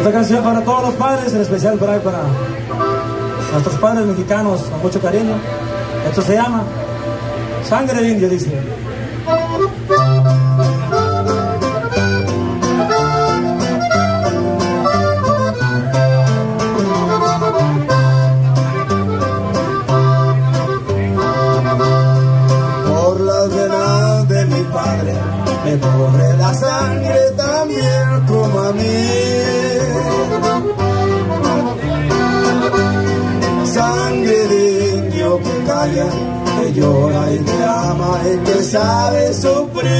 Esta canción para todos los padres, en especial para, para nuestros padres mexicanos, con mucho cariño. Esto se llama Sangre de Indio, dice. Por las venas de mi padre me corre la sangre también como a mí. Indio que llora y que ama y que sabe sufrir.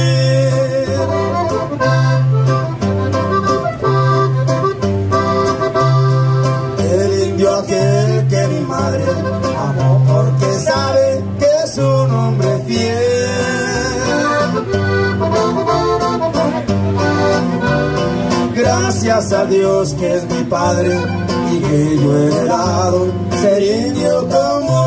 El indio aquel que mi madre amó porque sabe que es un hombre fiel. Gracias a Dios que es mi padre y que yo he heredado ser indio como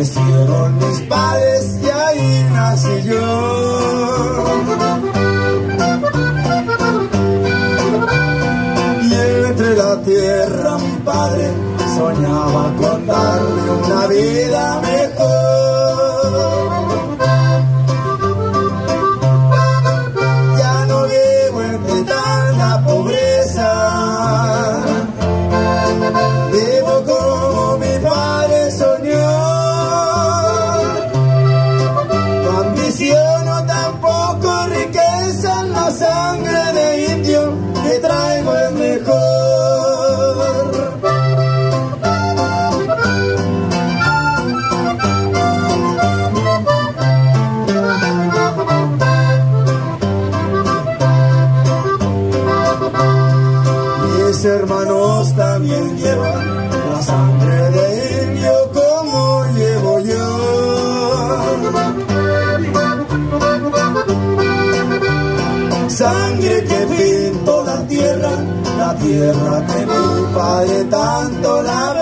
crecieron mis padres y ahí nací yo. Y entre la tierra mi padre soñaba con darme una vida mejor. Mis hermanos también llevan la sangre de indio como llevo yo. Sangre que pinto la tierra, la tierra que mi padre tanto labró.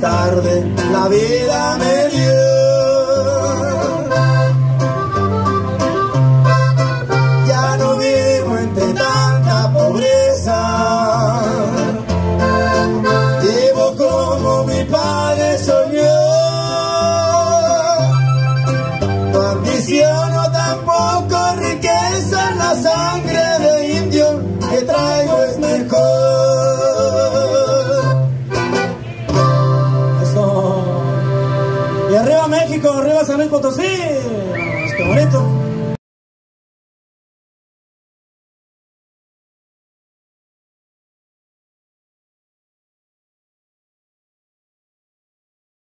Tarde la vida me dio. Ya no vivo entre tanta pobreza. Vivo como mi padre soñó. No tampoco México, arriba San Luis Potosí. Qué bonito.